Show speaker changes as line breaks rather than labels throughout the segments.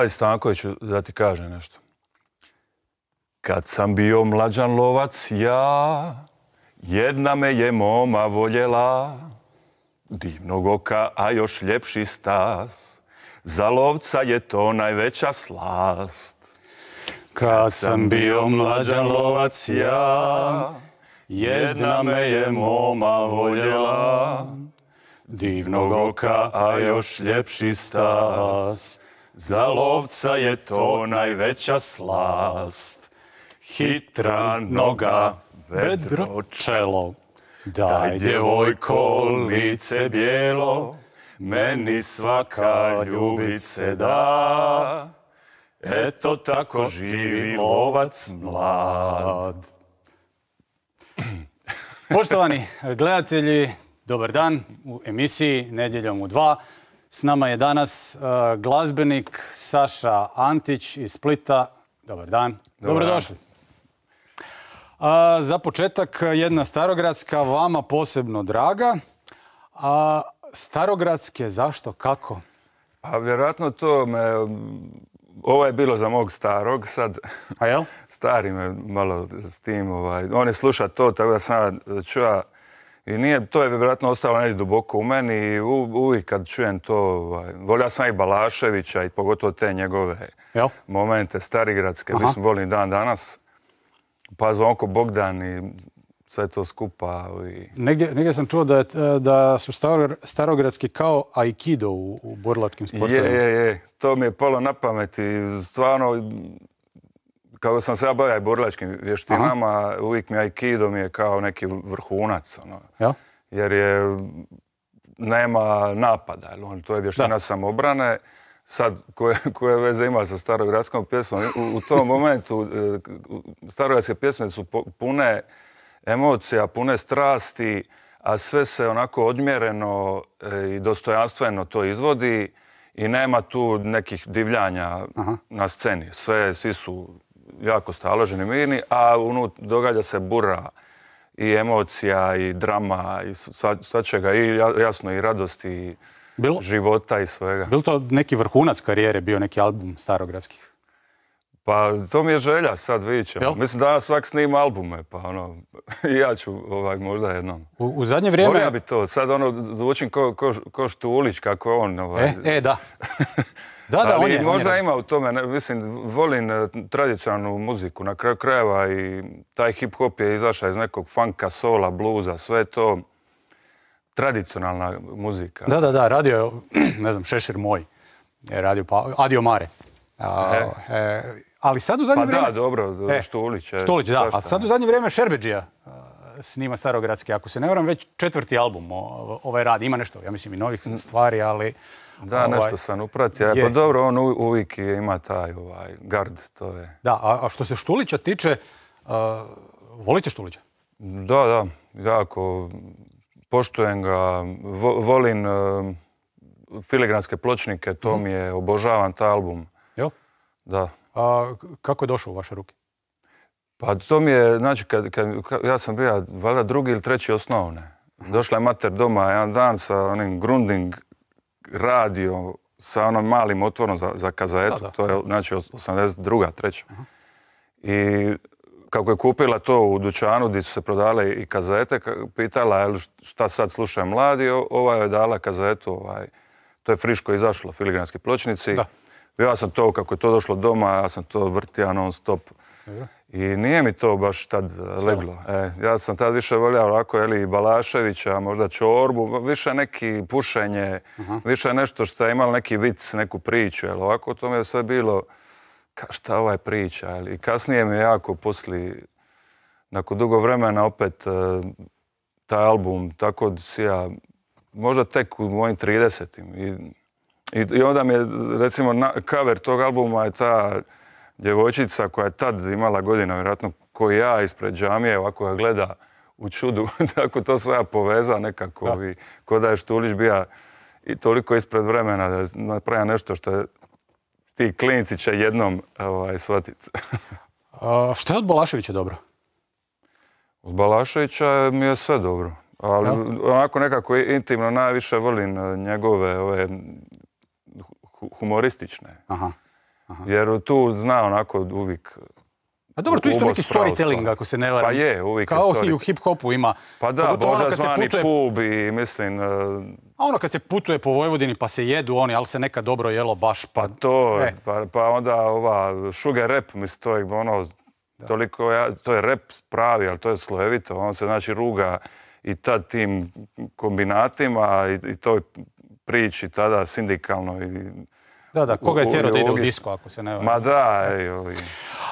pazi Stankoviću da ti kaže nešto. Kad sam bio mlađan lovac ja, jedna me je moma voljela, divnog oka, a još ljepši stas. Za lovca je to najveća slast.
Kad sam bio mlađan lovac ja, jedna me je moma voljela, divnog oka, a još ljepši stas. Za lovca je to najveća slast. Hitra noga, vedro čelo, daj djevojko lice bijelo, meni svaka ljubice da. Eto tako živi lovac mlad. Poštovani gledatelji, dobar dan u emisiji Nedjeljom u dva. S nama je danas uh, glazbenik Saša Antić iz Splita. Dobar dan. Dobrodošli. A, za početak jedna starogradska, vama posebno draga. A starogradske, zašto, kako?
Pa vjerojatno to me... Ovo je bilo za mog starog, sad
A jel?
stari me malo s tim, ovaj, on je sluša to, tako da sam ja čuja i nije, to je vjerojatno ostalo negdje duboko u meni i uvijek kad čujem to, ovaj, volio sam i Balaševića i pogotovo te njegove
Jel?
momente starigradske,
Aha.
mislim volim dan danas. Pa Zvonko Bogdan i sve to skupa i
Negdje, negdje sam čuo da, je, da su staro- starogradski kao aikido u, u borilačkim
Je,
sportovima.
je, je. To mi je palo na pamet i stvarno, kako sam se ja bavio borilačkim vještinama, uvijek mi aikido mi je kao neki vrhunac. Ono.
Jel?
Jer je, nema napada, on, to je vještina samobrane. Sad, koje, koje veze ima sa starogradskom pjesmom? U, u tom momentu e, starogradske pjesme su pune emocija, pune strasti, a sve se onako odmjereno e, i dostojanstveno to izvodi i nema tu nekih divljanja na sceni. Sve, svi su jako staloženi, mirni, a unut događa se bura i emocija i drama i sva, svačega i ja- jasno i radosti i života i svega.
bil to neki vrhunac karijere, bio neki album starogradskih?
Pa to mi je želja, sad vidit ćemo.
Jel?
Mislim da svak snima albume, pa ono, i ja ću ovaj, možda jednom.
U, u zadnje vrijeme...
Volio bi to, sad ono, zvučim ko, ko, ko Štulić, kako je on. Ovaj,
E, e, da. Da, da,
Ali
on je. on je
možda ima u tome, mislim, volim e, tradicionalnu muziku, na kraju krajeva i taj hip-hop je izašao iz nekog funka, sola, bluza, sve to tradicionalna muzika.
Da, da, da, radio je, ne znam, Šešir moj. Je radio, pa, Adio Mare. A, e, ali sad u zadnje
Pa
vrijeme...
da, dobro,
E,
Štulić.
Štulić, da. A sad u zadnje vrijeme Šerbeđija snima starogradski. Ako se ne varam, već četvrti album ovaj radi. Ima nešto, ja mislim, i novih stvari, ali...
Da,
ovaj,
nešto sam upratio.
je.
Pa dobro, on uvijek je- ima taj ovaj, gard, to je.
Da, a, a što se Štulića tiče, volite Štulića?
Da, da, jako poštujem ga, vo- volim e, filigranske pločnike, to
Mhm.
mi je, obožavam taj album.
Jel?
Da.
A, kako je došao u vaše ruke?
Pa to mi je, znači, kad, kad, ka- ja sam bio valjda drugi ili treći osnovne. Došla je mater doma jedan dan sa onim Grunding radio sa onom malim otvorom za, za kazetu.
Da, da.
To je, znači, os- 82. treća. I kako je kupila to u dućanu gdje su se prodale i kazete, ka- pitala je šta sad slušaju mladi, ova je dala kazetu, ovaj, to je friško izašlo, filigranski pločnici.
Da.
Ja sam to, kako je to došlo doma, ja sam to vrtio non stop. I nije mi to baš tad leglo. E, ja sam tad više volio ovako, jeli, Balaševića, možda Čorbu, više neki pušenje, više nešto što je imalo neki vic, neku priču, jel, ovako to mi je sve bilo, ka šta ovaj priča, jel, i kasnije mi je jako poslije, nakon dugo vremena opet e, taj album tako si ja, možda tek u mojim 30-im. I, i, I onda mi je, recimo, na, cover tog albuma je ta djevojčica koja je tad imala godina, vjerojatno ko i ja, ispred džamije, ovako ga gleda u čudu, tako to sam ja povezao nekako. I, ko da je Štulić bija i toliko ispred vremena da je napravio nešto što je ti klinci će jednom ovaj, shvatiti.
A, šta je od Balaševića dobro?
Od Balaševića mi je sve dobro. Ali onako nekako intimno najviše volim eh, njegove ove hu- humoristične.
Aha.
Jer tu zna onako uvijek
a dobro, tu isto neki storytelling,
stvar.
ako se ne varam.
Pa je, uvijek je
Kao i u hip-hopu ima.
Pa da,
ono
Boža zvani
putuje-
pub i mislim, e,
A ono kad se putuje po Vojvodini pa se jedu oni, ali se neka dobro jelo baš pa...
pa to,
E.
pa, pa onda ova sugar rap, mislim, to je ono, toliko, ja, to je rap pravi, ali to je slojevito, on se znači ruga i tad tim kombinatima i, i toj priči tada sindikalno i
Da, da, koga je tjerao da ide u disko, ako se ne varam.
Ma da, ej.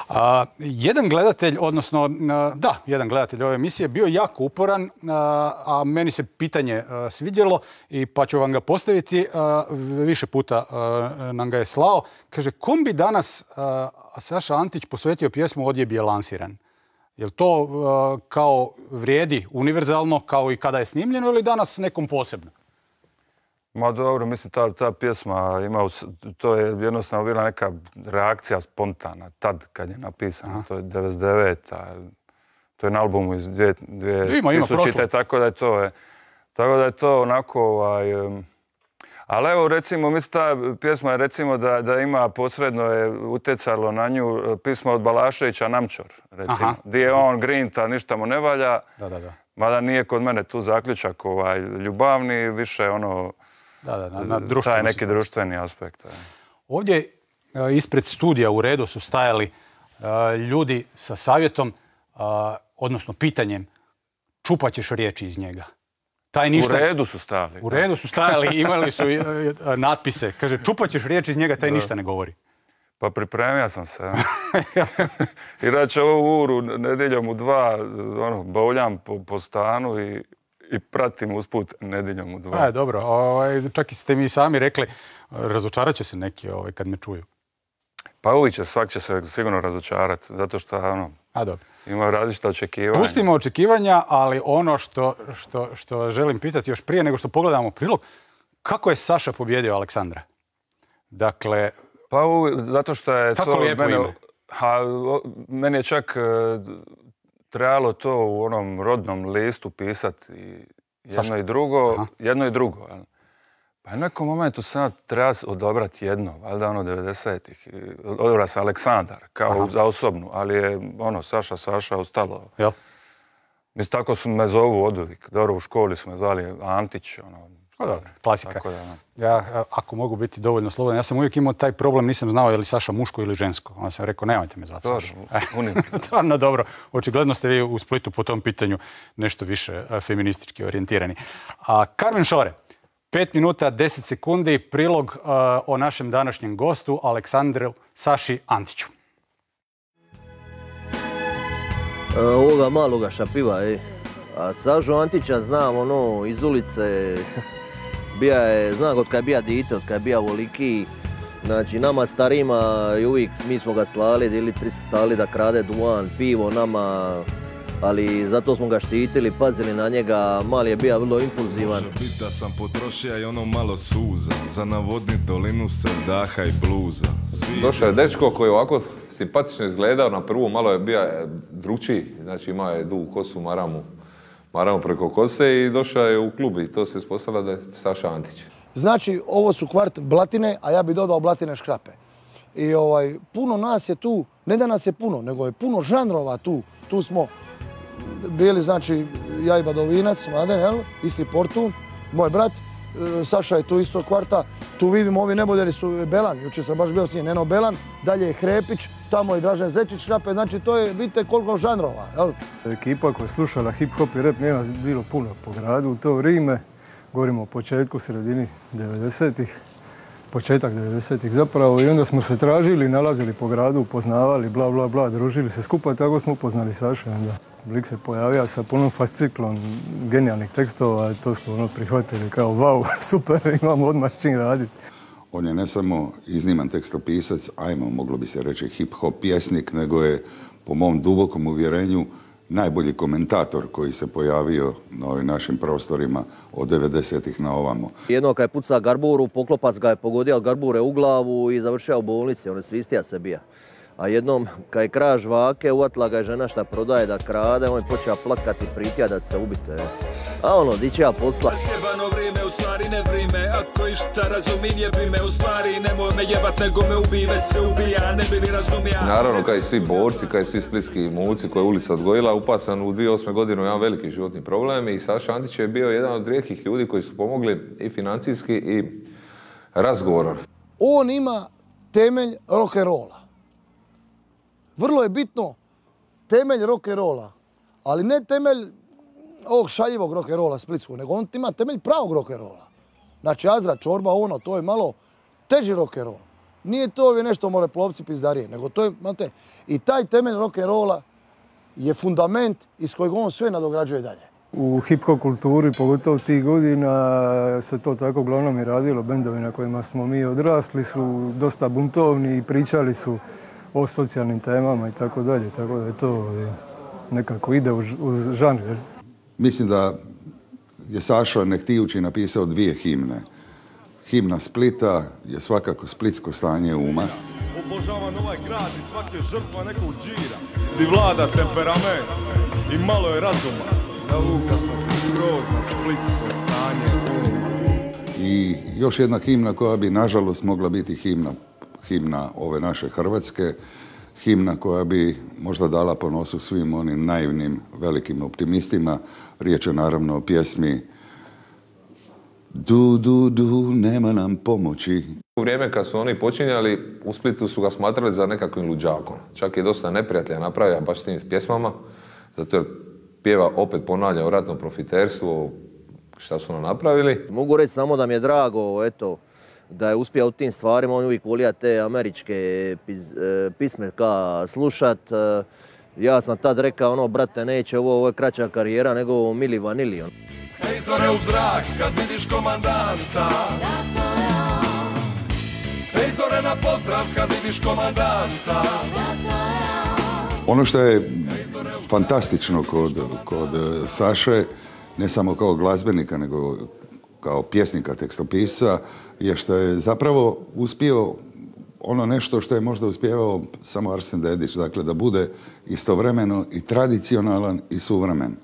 A, jedan gledatelj, odnosno, da, jedan gledatelj ove emisije bio jako uporan, a, a meni se pitanje a, svidjelo i pa ću vam ga postaviti. a, više puta a, nam ga je slao. Kaže, kom bi danas a, Saša Antić posvetio pjesmu Odjeb je lansiran? Jel to kao vrijedi univerzalno kao i kada je snimljeno ili danas nekom posebno?
Ma dobro, mislim, ta, ta pjesma ima, to je jednostavno bila neka reakcija spontana, tad kad je napisana, to je 99-a, to je na albumu iz dvije, dvije
Ima, ima, prošlo.
tisućite, tako da je to, je, tako da je to onako, ovaj, ali evo recimo, mislim ta pjesma je recimo da, da ima posredno je utjecalo na nju e, pismo od Balaševića Namčor, recimo. Di je on grinta, ništa mu ne valja,
Da, da, da.
mada nije kod mene tu zaključak ovaj, ljubavni, više ono,
Da, da, na, na
taj
društvenu
neki
situaciju.
društveni aspekt. e.
Ovdje e, ispred studija u redu su stajali e, ljudi sa savjetom, e, odnosno pitanjem, čupat ćeš riječi iz njega. Taj
U
ništa...
redu su stali.
U redu su stajali, imali su natpise. Kaže, čupat ćeš riječi iz njega, taj ništa ne govori.
Pa pripremio sam se. I rače ovu uru nedjeljom u dva, ono, bauljam po, po stanu i, i pratim usput nedjeljom u dva.
E, dobro, ovaj, čak i ste mi sami rekli, razočarat će se neki ovaj, kad me čuju.
Pa uvijek će, svak će se sigurno razočarati, zato što ono,
A dobro.
ima različita očekivanja.
Pustimo očekivanja, ali ono što, što, što želim pitati još prije nego što pogledamo prilog, kako je Saša pobjedio Aleksandra? Dakle,
Pa uvi- zato što je
Tako
to
lijepo
mene,
ime.
ha, o- meni je čak e, trebalo to u onom rodnom listu pisati i jedno i drugo,
Aha.
jedno i drugo. Pa u nekom momentu sad treba odobrati jedno, valjda ono 90-ih. I Odobra se Aleksandar kao za osobnu, ali je ono Saša, Saša ostalo. Mislim, tako su me zovu od uvijek. Dobro, u školi su me zvali Antić, ono.
Pa dobro, klasika.
Tako da, ono.
Ja, ako mogu biti dovoljno slobodan, ja sam uvijek imao taj problem, nisam znao je li Saša muško ili žensko. Onda sam rekao, nemojte me zvati Saša. Stvarno dobro. Očigledno ste vi u Splitu po tom pitanju nešto više e, feministički orijentirani. A Carmen Šore, 5 minuta 10 sekundi, prilog e, o našem današnjem gostu, Aleksandru Saši Antiću.
E, ovoga maloga šapiva, ej. A Sažu Antića znam, ono, iz ulice, bija je, znam od kad je bija dite, od kad je bija voliki. Znači, nama starima i uvijek mi smo ga slali, ili tri stali da krade duvan, pivo nama, ali zato smo ga štitili, pazili na njega, mali je bija vrlo impulzivan.
Može bit da sam potrošio i ono malo suza Za navodnit dolinu se daha i bluza Svi
Došao je dečko koji je ovako simpatično izgledao, na prvu malo je bio e, drugčiji, znači imao je dugu kosu, maramu, maramu preko kose i došao je u klub i to se ispostavilo da je Saša Antić.
Znači, ovo su kvart Blatine, a ja bi dodao Blatine škrape. I ovaj, puno nas je tu, ne da nas je puno, nego je puno žanrova tu. Tu smo bili, znači, ja i Badovinac, Mladen? Isli Portun, moj brat, Saša je tu isto kvarta. Tu vidimo, ovi neboderi su Belan, jučer sam baš bio s njim, Neno Belan, dalje je Hrepić, tamo je Dražen Zečić škrape, znači to je, vidite koliko žanrova, jel?
Ekipa koja je slušala hip hop i rap nije nas bilo puno po gradu u to vrijeme. Govorimo o početku, sredini 90-ih, početak 90-ih zapravo i onda smo se tražili, nalazili po gradu, upoznavali, bla bla bla, družili se skupa, tako smo upoznali Sašu. Onda Blik se pojavio sa punom fasciklom genijalnih tekstova, to smo ono prihvatili kao wow, super, imamo odmah s čim raditi.
On je ne samo izniman tekstopisac, ajmo, moglo bi se reći hip-hop pjesnik, nego je, po mom dubokom uvjerenju, najbolji komentator koji se pojavio na ovim našim prostorima od 90-ih na ovamo.
Jedno kad je puca garburu, poklopac ga je pogodio od garbure u glavu i završio u bolnici, on je svistija se bija. A jednom, kad je kraž vake, uvatila ga je žena šta prodaje da krade, on je počeo plakati, pritija da će se ubiti. evo. A ono, di ću ja posla?
Sjebano vrijeme, u stvari ne vrime Ako išta razumim jebi me U stvari nemoj me jebat nego me ubij Već se ubija, ne bi li razumija
Naravno, kao i svi borci, kao i svi splitski mulci koje je ulica odgojila, upasan u 2008. godinu jedan veliki životni problem i Saša Antić je bio jedan od rijetkih ljudi koji su pomogli i financijski i razgovorom.
On ima temelj rock'n'rolla. Vrlo je bitno temelj rock'n'rolla, ali ne temelj ovog šaljivog rock'n'rolla splitskog, nego on ima temelj pravog rock'n'rolla. Znači Azra, Čorba, ono, to je malo teži rock'n'roll. Nije to ovi nešto more plovci pizdarije, nego to je, znate, i taj temelj rock'n'rolla je fundament iz kojeg on sve nadograđuje dalje.
U hip-hop kulturi, pogotovo tih godina, se to tako uglavnom i radilo. Bendovi na kojima smo mi odrasli su dosta buntovni i pričali su o socijalnim temama i tako dalje. Tako da je to nekako ide uz, uz žanr.
Mislim da je Sašo nehtijući napisao dvije himne. Himna Splita je svakako splitsko stanje uma.
Obožavam ovaj grad i svake žrtva nekog džira Di vlada temperament i malo je razuma Navuka sam se skroz na splitsko stanje
I još jedna himna koja bi nažalost mogla biti himna, himna ove naše Hrvatske, himna koja bi možda dala po nosu svim onim naivnim velikim optimistima. Riječ je naravno o pjesmi Du, du, du, nema nam pomoći.
U vrijeme kad su oni počinjali, u Splitu su ga smatrali za nekakvim luđakom. Čak je dosta neprijatelja napravio baš s tim pjesmama, zato jer pjeva opet ponavlja o ratnom profiterstvu, šta su nam napravili.
Mogu reći samo da mi je drago, eto, da je uspio u tim stvarima, on uvijek volija te američke e, pisme ka slušat. E, Ja sam tad rekao, ono, brate, neće ovo, ovo je kraća karijera nego Mili Vanili. ono.
Hej zore u zrak kad vidiš komandanta Hej zore na pozdrav kad vidiš komandanta
Ono što je fantastično kod, kod Saše, ne samo kao glazbenika, nego kao pjesnika, tekstopisa, je što je zapravo uspio ono nešto što je možda uspjevao samo Arsen Dedić, dakle da bude istovremeno i tradicionalan i suvremen.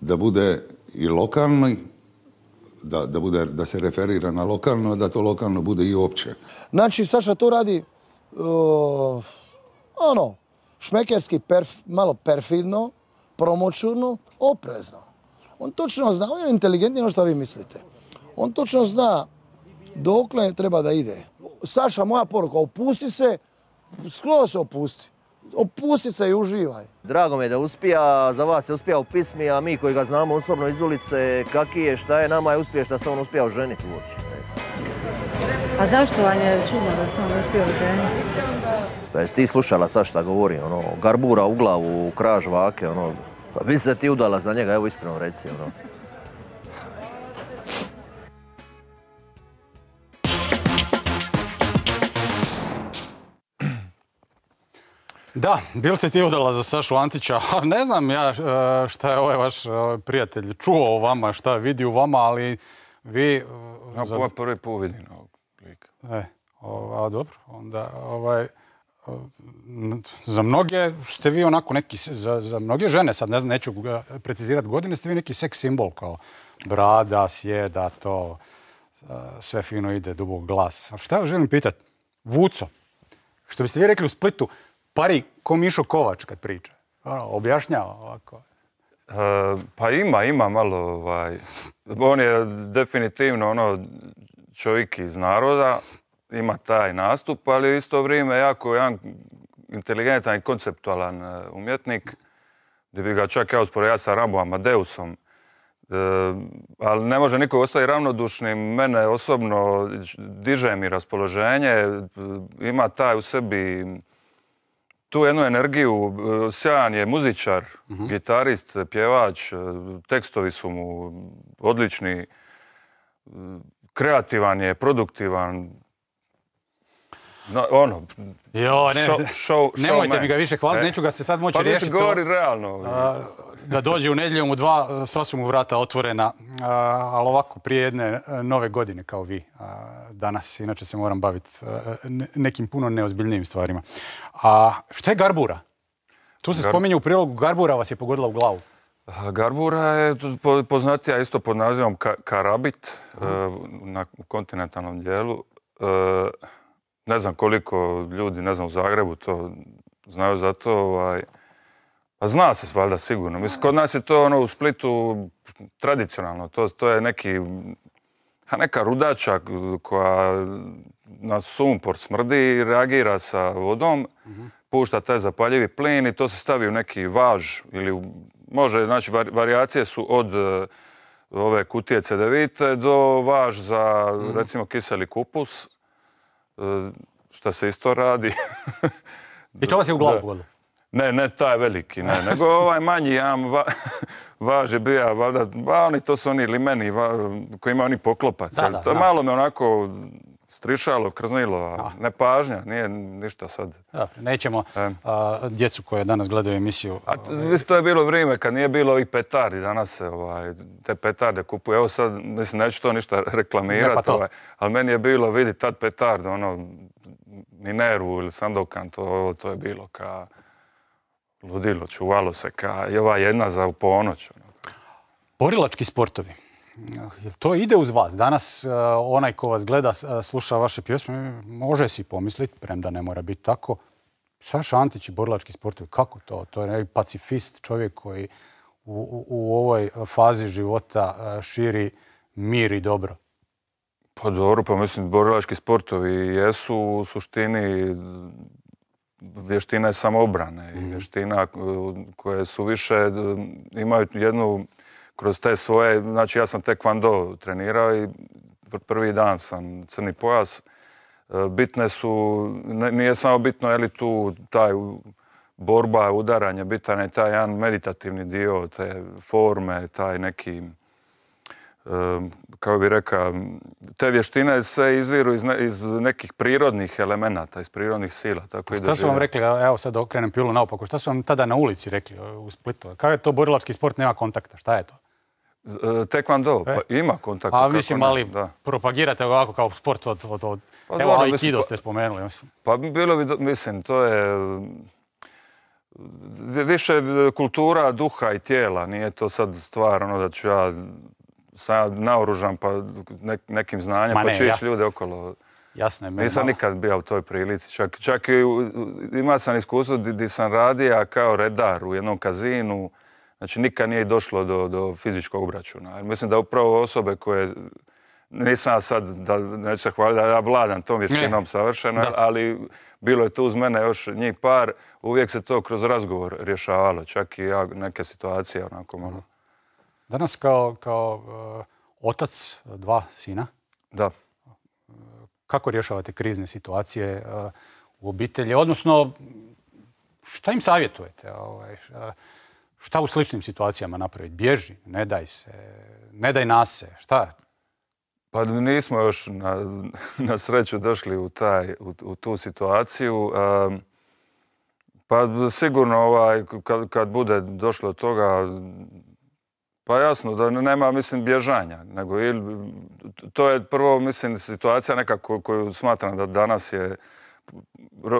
Da bude i lokalni, da, da, bude, da se referira na lokalno, a da to lokalno bude i opće.
Znači, Saša to radi, uh, ono, šmekerski, malo perfidno, promoćurno, oprezno. On točno zna, on je inteligentniji no što vi mislite. On točno zna dokle treba da ide. Saša, moja poruka, opusti se, skoro se opusti. Opusti se i uživaj.
Drago mi je da uspija, za vas je uspija u pismi, a mi koji ga znamo osobno iz ulice, kaki je, šta je, nama je uspije šta se on uspija oženiti uopće.
A zašto vam je čudno da se on uspio ženiti?
Pa jesi ti slušala sad šta govori, ono, garbura u glavu, kraž vake, ono, pa bi se ti udala za njega, evo iskreno reci, ono.
Da, bil se ti udala za Sašu Antića, a ne znam ja e, šta je ovaj vaš e, prijatelj čuo o vama, šta je vidio u vama, ali vi... e,
Ja
za-
po prvi put vidim ovog lika.
E, a dobro, onda ovaj, za mnoge ste vi onako neki, za, za mnoge žene, sad ne znam, neću ga precizirati godine, ste vi neki seks simbol kao brada, sjeda, to, sve fino ide, dubok glas. A šta želim pitati? Vuco, što biste vi rekli u Splitu, pari ko Mišo Kovač kad priča. Ono, objašnjava ovako.
E, pa ima, ima malo, ovaj, on je definitivno ono čovjek iz naroda, ima taj nastup, ali u isto vrijeme jako jedan inteligentan i konceptualan e, umjetnik, gdje bi ga čak ja usporedio sa Rambo Amadeusom. E, ali ne može niko ostati ravnodušnim. Mene osobno diže mi raspoloženje, ima taj u sebi tu jednu energiju, e, sjajan je muzičar, gitarist, pjevač, e, tekstovi su mu odlični, e, kreativan je, produktivan, No, ono,
Jo, ne,
show- show-
nemojte
showman.
mi ga više hvaliti,
E.
neću ga se sad moći
pa
riješiti.
mislim, govori realno.
A, da dođe u nedjeljom u dva, sva su mu vrata otvorena, a, ali ovako prije jedne e, nove godine kao vi a, danas, inače se moram baviti e, ne- nekim puno neozbiljnijim stvarima. A šta je Garbura? Tu se
Gar-
spominje u prilogu Garbura vas je pogodila u glavu.
Garbura je po- poznatija isto pod nazivom Ka- Karabit na kontinentalnom dijelu. E, Ne znam koliko ljudi, ne znam, u Zagrebu to znaju za to. Ovaj, pa zna se valjda sigurno. Mislim, kod nas je to ono u Splitu tradicionalno. To, to je neki, a neka rudača koja na sumpor smrdi i reagira sa vodom, pušta taj zapaljivi plin i to se stavi u neki važ ili u, može, znači vari- varijacije su od e, ove kutije cedevite do važ za recimo kiseli kupus, šta se isto radi.
I to vas je u glavu
Da.
pogodilo.
Ne, ne taj veliki, ne, nego ovaj manji jedan va, važ je bija, valjda, ba, oni, to su oni limeni va, koji imaju oni poklopac.
Da, da,
to malo me onako strišalo, krznilo, a nepažnja, nije ništa sad.
Nećemo
E.
a, djecu koje danas gledaju emisiju.
A t- mislim, to je bilo vrijeme kad nije bilo ovih petardi, danas se ovaj, te petarde kupuju. Evo sad, mislim, neću to ništa
Ne, pa
reklamirati,
to.
ovaj, ali meni je bilo, vidi, tad petard, ono, Minervu ili Sandokan, to, to je bilo ka ludilo, čuvalo se ka, i ova jedna za ponoć. ono.
Borilački sportovi. Jel to ide uz vas? Danas e, onaj ko vas gleda, e, sluša vaše pjesme, može si pomisliti, premda ne mora biti tako. Saša Antić i borilački sportovi, kako to? To je neki pacifist, čovjek koji u, u- u ovoj fazi života e, širi mir i dobro.
Pa dobro, pa mislim, borilački sportovi jesu u suštini vještine samobrane i vještina eh, koje su više, imaju jednu, kroz te svoje, znači ja sam tekvando trenirao i pr- prvi dan sam crni pojas. Eh, Bitne su, nije samo bitno je li tu taj borba, udaranje, bitan je taj jedan meditativni dio, te forme, taj neki, um, kako bi rekao, te vještine sve izviru iz, ne- iz nekih prirodnih elemenata, iz prirodnih sila. Tako
Šta su vam rekli, evo sad okrenem pilu naopako, šta su vam tada na ulici rekli e, u Splitu? Kako je to borilački sport, nema kontakta, šta je to?
E, Tekvando, pa ima kontakt.
A
kako
mislim, ali
da.
propagirate ovako kao sport od... od, od
Pa
evo,
dobro,
Aikido
mislim,
ste spomenuli.
Pa bilo bi, mislim, to je vi- više e, kultura duha i tijela, nije to sad stvar ono da ću ja sam naoružan pa nek- nekim znanjem,
Ma
pa ću
ja-
ići ljude okolo.
Jasno je.
Nisam
malo-
nikad bio u toj prilici. Čak, čak i u- ima sam iskustvo gdje sam radio kao redar u jednom kazinu. Znači nikad nije došlo do, do fizičkog obračuna. Mislim da upravo osobe koje nisam ja sad, da neću se hvaliti da ja vladam tom vještinom savršeno,
Da.
ali bilo je tu uz mene još njih par, uvijek se to kroz razgovor rješavalo, čak i ja neke situacije onako malo.
Danas kao, kao e, otac dva sina,
Da.
kako rješavate krizne situacije e, u obitelji? Odnosno, šta im savjetujete? Ovaj, š- šta u sličnim situacijama napraviti? Bježi, ne daj se, ne daj nase, šta?
Pa nismo još na, na sreću došli u, taj, u, tu situaciju. Pa sigurno ovaj, kad, kad bude došlo do toga, pa jasno da nema, mislim, bježanja. Nego to je prvo, mislim, situacija nekako koju smatram da danas je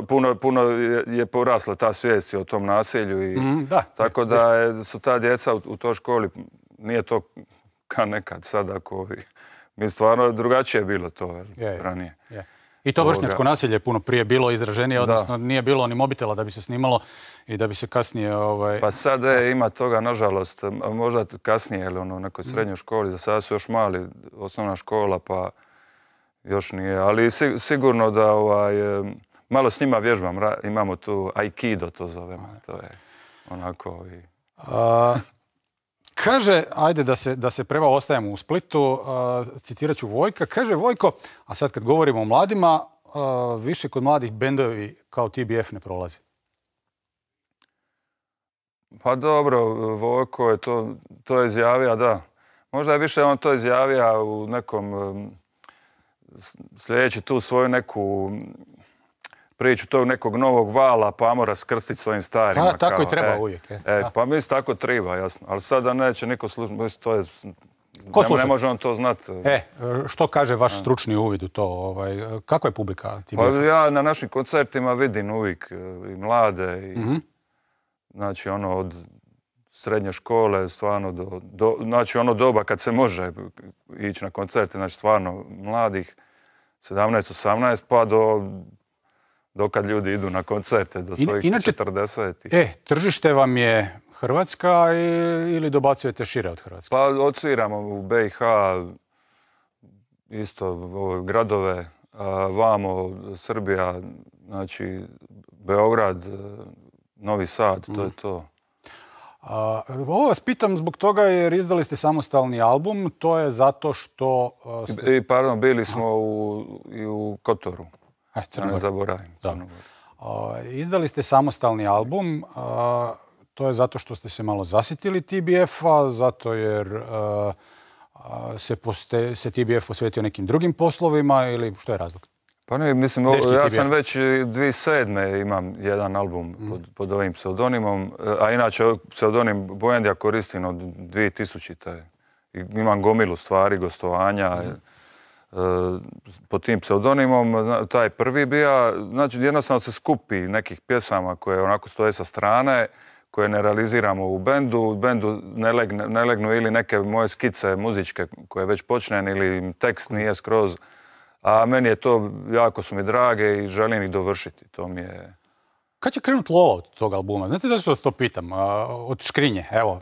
puno, puno je, je porasla ta svijest o tom nasilju i
Mm, da.
tako da je, su ta djeca u, u toj školi, nije to kao nekad sad ako ovi, mi stvarno drugačije je bilo to
Je, je.
ranije.
Je. I to vršnjačko nasilje je puno prije bilo izraženije, odnosno nije bilo ni mobitela da bi se snimalo i da bi se kasnije... Ovaj,
Pa sad e, ima toga, nažalost, možda kasnije, ili ono, u nekoj srednjoj školi, za sada su još mali, osnovna škola, pa još nije. Ali si- sigurno da ovaj, malo s njima vježbam, imamo tu aikido, to zovemo, to je onako i...
A, kaže, ajde da se, da se prema ostajemo u Splitu, a, citirat ću Vojka, kaže Vojko, a sad kad govorimo o mladima, a, više kod mladih bendovi kao TBF ne prolazi.
Pa dobro, Vojko je to, to je izjavio, da. Možda je više on to izjavio u nekom sljedeći tu svoju neku priču tog nekog novog vala, pa amo raskrstit svojim starima.
Pa, tako
kao,
i treba
e,
uvijek, e.
E, pa mislim tako treba, jasno. Ali sada neće niko slušati, mislim, to je...
Ko
ne, ne može on to znati.
E, što kaže vaš stručni uvid u to? Ovaj, kako je publika TBF?
Pa ja na našim koncertima vidim uvijek e, i mlade i
Mhm.
znači ono od srednje škole, stvarno do, do, znači ono doba kad se može ići na koncerte, znači stvarno mladih, 17-18 pa do do kad ljudi idu na koncerte, do svojih
inače-
40.
E, tržište vam je Hrvatska ili dobacujete šire od Hrvatske?
Pa odsviramo u BiH isto ove gradove, vamo Srbija, znači Beograd, Novi Sad, to je to.
A, ovo vas pitam zbog toga jer izdali ste samostalni album, to je zato što ste...
I pardon, bili smo u, i u Kotoru,
E,
da ne zaboravim.
A, Izdali ste samostalni album, a, to je zato što ste se malo zasitili TBF-a, zato jer a, se, poste- se TBF posvetio nekim drugim poslovima ili što je razlog?
Pa ne, mislim, ja sam već 2007. imam jedan album pod, pod ovim pseudonimom, e, a inače pseudonim Bojendija koristim od 2000. I imam gomilu stvari, gostovanja, e, pod tim pseudonimom. Taj prvi bija, znači jednostavno se skupi nekih pjesama koje onako stoje sa strane, koje ne realiziramo u bendu. U bendu ne, legne- ne legnu ili neke moje skice muzičke koje već počnem ili tekst nije skroz a meni je to, jako su mi drage i želim ih dovršiti. To mi je...
Kad će krenut lova od tog albuma? Znate zašto vas to pitam? Od škrinje, evo.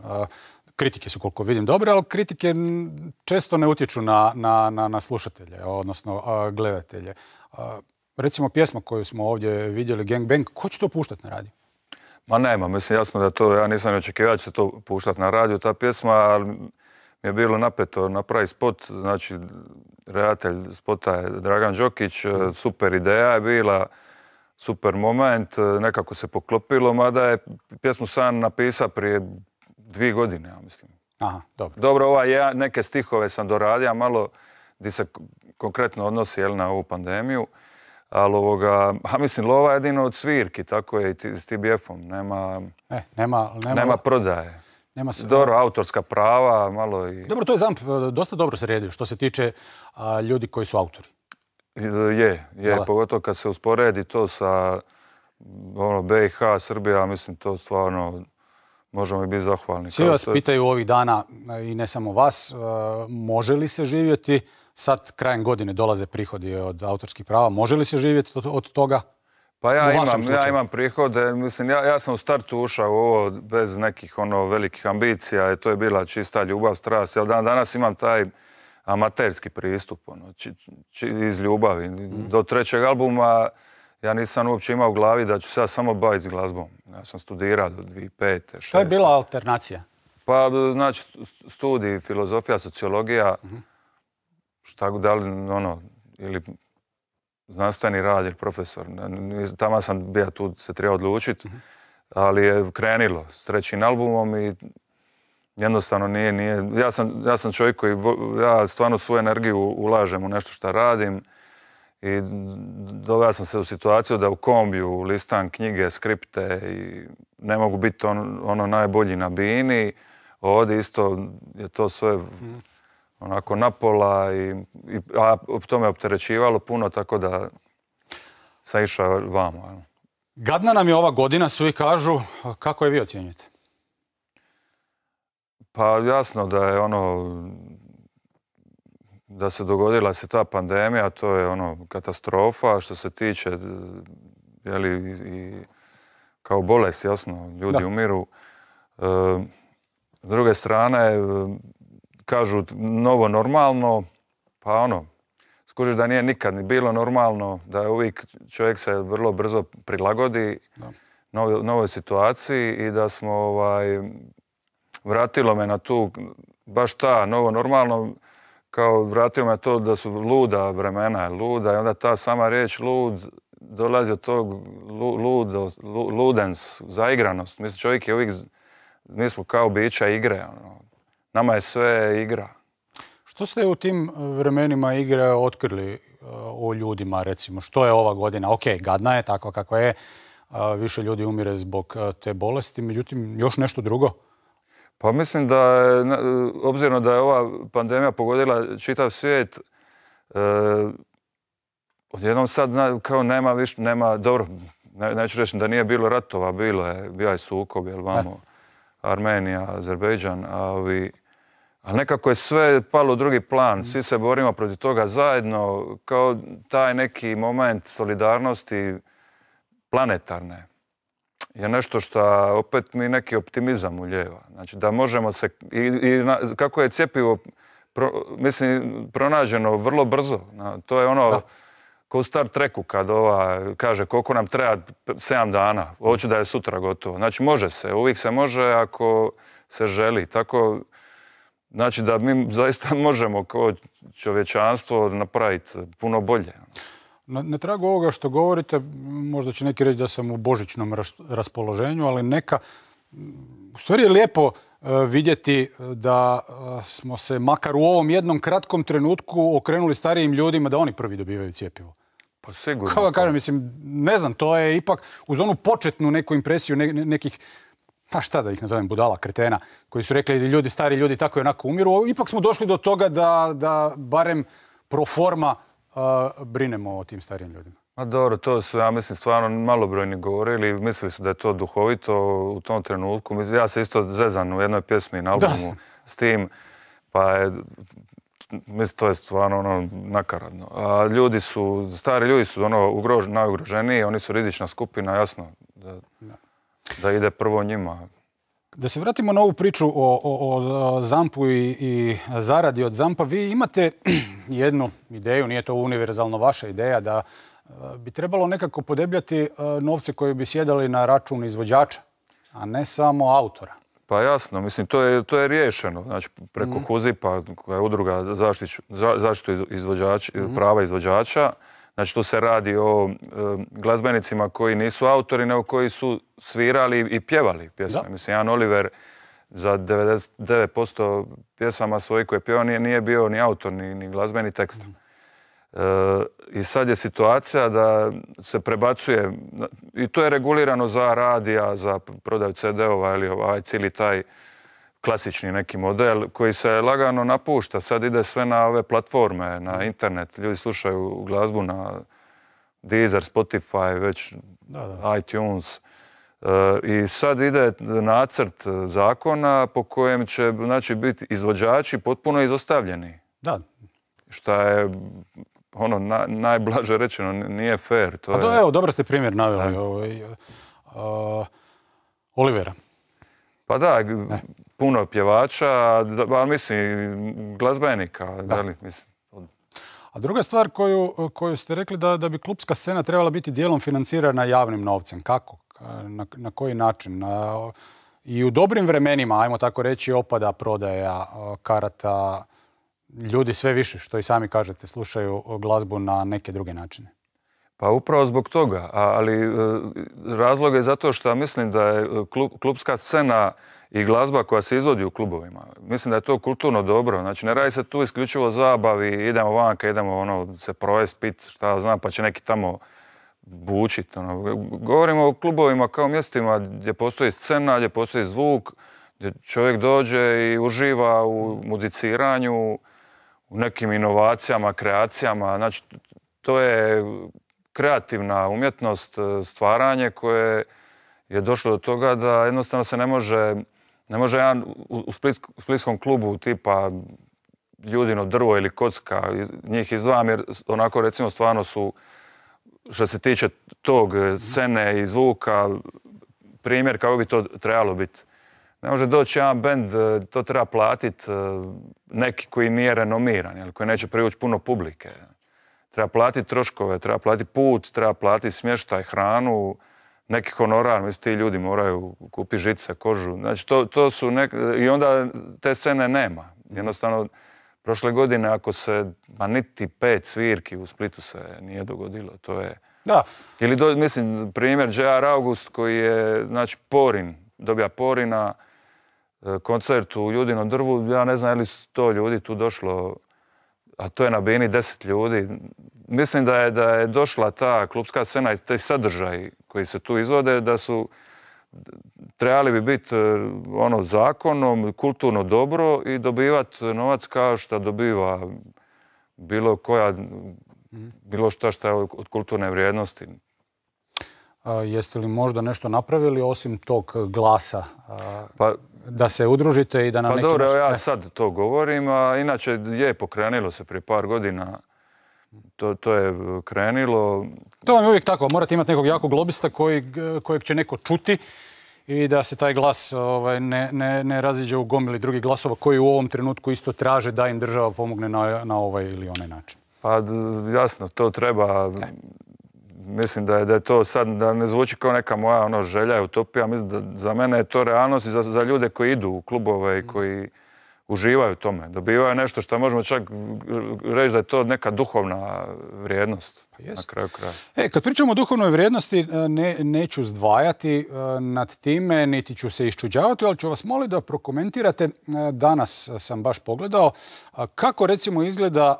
Kritike su koliko vidim dobre, ali kritike često ne utječu na, na, na, na slušatelje, odnosno gledatelje. Recimo pjesma koju smo ovdje vidjeli, Gang Bang, ko će to puštati na radiju?
Ma nema, mislim jasno da to, ja nisam ni očekivao da će se to puštati na radiju, ta pjesma, ali je bilo napeto napraviti spot, znači redatelj spota je Dragan Đokić, e, super ideja je bila, super moment, e, nekako se poklopilo, mada je pjesmu sam napisao prije dvije godine, ja mislim.
Aha, dobro.
Dobro, ovaj, ja, neke stihove sam doradio malo di se konkretno odnosi jel, na ovu pandemiju. Ali ovoga, a mislim, lova je jedino od svirki, tako je i s TBF-om. Nema,
E, nema, nema,
nema prodaje.
Nema se-
Dobro, autorska prava, malo i...
Dobro, to je ZAMP e, dosta dobro sredio što se tiče a, ljudi koji su autori.
Je, je,
Da.
pogotovo kad se usporedi to sa ono, BiH, Srbija, mislim, to stvarno možemo i biti zahvalni.
Svi vas pitaju ovih dana, e, i ne samo vas, e, može li se živjeti? Sad krajem godine dolaze prihodi od autorskih prava. Može li se živjeti od toga?
Pa ja imam, ja imam prihode, mislim, ja, ja sam u startu ušao u ovo bez nekih ono velikih ambicija i to je bila čista ljubav, strast. Ja dan danas imam taj amaterski pristup, ono, či- či- iz ljubavi.
Mhm.
Do trećeg albuma ja nisam uopće imao u glavi da ću se ja samo baviti s glazbom. Ja sam studirao do 2005.
Što je bila alternacija?
Pa, znači, st- studij, filozofija, sociologija, šta god, da li, ono, ili znanstveni rad ili profesor. Tamo sam bio tu se trebao odlučiti, ali je krenilo s trećim albumom i jednostavno nije, nije, ja sam, ja sam čovjek koji, ja stvarno svoju energiju ulažem u nešto što radim i doveo sam se u situaciju da u kombiju listam knjige, skripte i ne mogu biti on, ono najbolji na bini. Ovdje isto je to sve onako napola, i, i, a to me opterećivalo puno, tako da sam išao vamo. jel.
Gadna nam je ova godina, svi kažu. Kako je vi ocjenjujete?
Pa jasno da je ono da se dogodila se ta pandemija, to je ono katastrofa što se tiče je li, i kao bolest, jasno, ljudi
Da.
umiru. E, s druge strane, kažu novo normalno, pa ono, skužiš da nije nikad ni bilo normalno, da je uvijek čovjek se vrlo brzo prilagodi novoj, novoj situaciji i da smo ovaj, vratilo me na tu, baš ta novo normalno, kao vratilo me to da su luda vremena, luda i onda ta sama riječ lud dolazi od tog lu- ludo, lu- ludens, zaigranost. Mislim, čovjek je uvijek, mi smo kao bića igre. Ono. Nama je sve igra.
Što ste u tim vremenima igre otkrili e, o ljudima, recimo? Što je ova godina? Ok, gadna je, takva kakva je. Više ljudi umire zbog e, te bolesti, međutim, još nešto drugo?
Pa mislim da je, obzirom da je ova pandemija pogodila čitav svijet, e, odjednom sad kao nema više, nema, dobro, ne, neću reći da nije bilo ratova, bilo je, bio je sukob, jel vamo, Armenija, Azerbejdžan, a ovi, ali nekako je sve palo u drugi plan. Svi se borimo protiv toga zajedno, kao taj neki moment solidarnosti planetarne je nešto što opet mi neki optimizam uljeva. Znači da možemo se, i, i na- kako je cjepivo, pro- mislim, pronađeno vrlo brzo. Na- to je ono, ko u Star Treku kad ova kaže koliko nam treba 7 dana, hoću da je sutra gotovo. Znači može se, uvijek se može ako se želi. Tako, znači da mi zaista možemo kao čovječanstvo napraviti puno bolje.
Na, na tragu ovoga što govorite, možda će neki reći da sam u božićnom ras- raspoloženju, ali neka, u stvari je lijepo e, vidjeti da e, smo se makar u ovom jednom kratkom trenutku okrenuli starijim ljudima da oni prvi dobivaju cjepivo.
Pa sigurno.
Kako kažem, mislim, ne znam, to je ipak uz onu početnu neku impresiju ne- ne- nekih pa šta da ih nazovem budala, kretena, koji su rekli da ljudi, stari ljudi tako i onako umiru. Ipak smo došli do toga da, da barem pro forma a, brinemo o tim starijim ljudima.
Ma dobro, to su, ja mislim, stvarno malobrojni govorili. Mislili su da je to duhovito u tom trenutku. Mislim, ja se isto zezan u jednoj pjesmi na albumu
Da.
s tim. Pa je, mislim, to je stvarno ono nakaradno. A ljudi su, stari ljudi su ono ugrož, najugroženiji, oni su rizična skupina, jasno, da, da ide prvo njima.
Da se vratimo na ovu priču o, o, o Zampu i, i zaradi od Zampa. Vi imate jednu ideju, nije to univerzalno vaša ideja, da e, bi trebalo nekako podebljati e, novce koji bi sjedali na račun izvođača, a ne samo autora.
Pa jasno, mislim, to je, to je riješeno. Znači, preko Huzipa, koja je udruga zaštitu iz- izvođača, prava izvođača, znači tu se radi o e, glazbenicima koji nisu autori, nego koji su svirali i pjevali pjesme.
Da.
Mislim, Jan Oliver za 99% pjesama svojih koje je pjevao nije, nije bio ni autor, ni, ni glazbeni tekst. E, I sad je situacija da se prebacuje, i to je regulirano za radija, za prodaju CD-ova ili ovaj cijeli taj klasični neki model koji se lagano napušta. Sad ide sve na ove platforme, na internet. Ljudi slušaju glazbu na Deezer, Spotify, već iTunes. E, I sad ide nacrt zakona po kojem će znači, biti izvođači potpuno izostavljeni
Da,
šta je ono na- najblaže rečeno nije fair. To
Pa
je,
to, evo, dobro ste primjer naveli. Ovaj, a, Olivera.
Pa da, g- puno pjevača, ali mislim glazbenika, da. li, mislim, od-
A druga stvar koju, koju ste rekli da, da bi klubska scena trebala biti dijelom financirana javnim novcem. Kako? Ka- Na, na koji način? Na- I u dobrim vremenima, ajmo tako reći, opada prodaja karata. Ljudi sve više, što i sami kažete, slušaju glazbu na neke druge načine.
Pa upravo zbog toga, ali e, razlog je zato što mislim da je e, klub- klubska scena i glazba koja se izvodi u klubovima, mislim da je to kulturno dobro. Znači ne radi se tu isključivo zabavi, idemo vanka, idemo ono, se provest, pit, šta znam, pa će neki tamo bučit. Ono. Govorimo o klubovima kao mjestima gdje postoji scena, gdje postoji zvuk, gdje čovjek dođe i uživa u muziciranju, u nekim inovacijama, kreacijama. Znači, to je kreativna umjetnost, e, stvaranje koje je došlo do toga da jednostavno se ne može, ne može jedan u, u Splitsk- u splitskom klubu tipa Ljudino drvo ili kocka, njih izdvajam jer onako recimo stvarno su što se tiče tog e, scene i zvuka, primjer kako bi to trebalo biti. Ne može doći jedan bend, e, to treba platiti neki koji nije renomiran, koji neće privući puno publike. Treba platiti troškove, treba platiti put, treba platiti smještaj, hranu, neki honorar, mislim ti ljudi moraju kupiti žice, kožu. Znači to, to su nek... i onda te scene nema. Jednostavno, prošle godine ako se, ma niti pet svirki u Splitu se nije dogodilo, to je...
Da,
Ili, do, mislim, primjer J.R. August koji je, znači, Porin, dobija Porina, e, koncert u Judinom drvu, ja ne znam je li sto ljudi tu došlo, a to je na bini deset ljudi. Mislim da je, da je došla ta klubska scena i te sadržaji koji se tu izvode, da su trebali bi biti e, ono zakonom, kulturno dobro i dobivati novac kao što dobiva bilo koja, bilo šta šta je od kulturne vrijednosti.
a, jeste li možda nešto napravili osim tog glasa? A,
Pa
da se udružite i da na
Pa
neki
dobro,
način-
ja
E,
sad to govorim, a inače je pokrenilo se prije par godina. To, to je krenilo.
To vam je uvijek tako, morate imati nekog jakog lobista kojeg, kojeg će neko čuti i da se taj glas ovaj, ne, ne, ne raziđe u gomili drugih glasova koji u ovom trenutku isto traže da im država pomogne na, na ovaj ili onaj način.
Pa jasno, to treba. Mislim da je, da je to sad, da ne zvuči kao neka moja ono, želja utopija. Mislim da za mene je to realnost i za, za ljude koji idu u klubove i koji uživaju u tome. Dobivaju nešto što možemo čak reći da je to neka duhovna vrijednost na
jest.
kraju kraja.
E, kad pričamo o duhovnoj vrijednosti, e, ne, neću zdvajati e, nad time, niti ću se iščuđavati, ali ću vas moliti da prokomentirate. E, Danas sam baš pogledao kako recimo izgleda